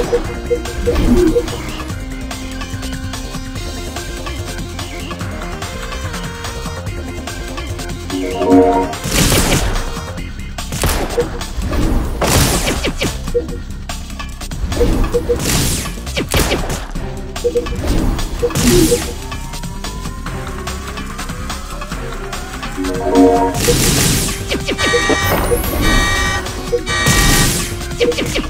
Chip, chip, chip.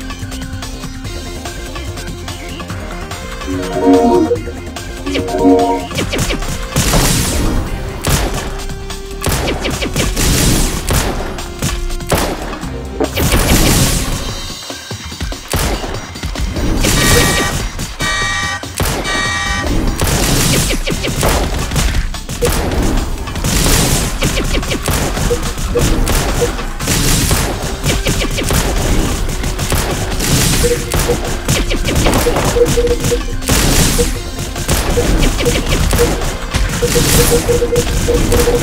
你。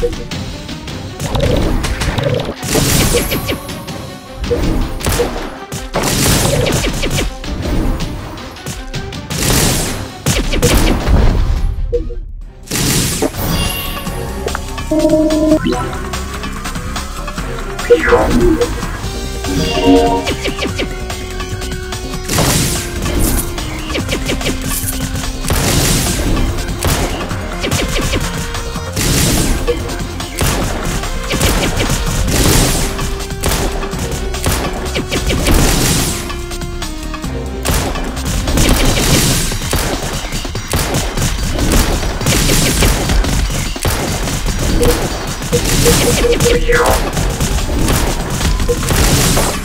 Tip, tip, tip, tip.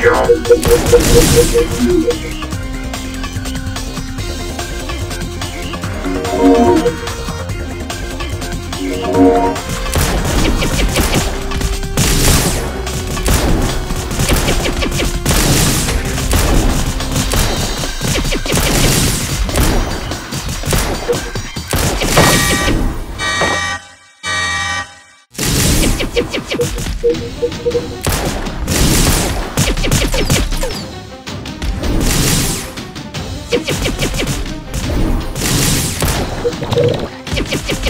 Yo, Тип-тип-тип-тип-тип. Тип-тип-тип.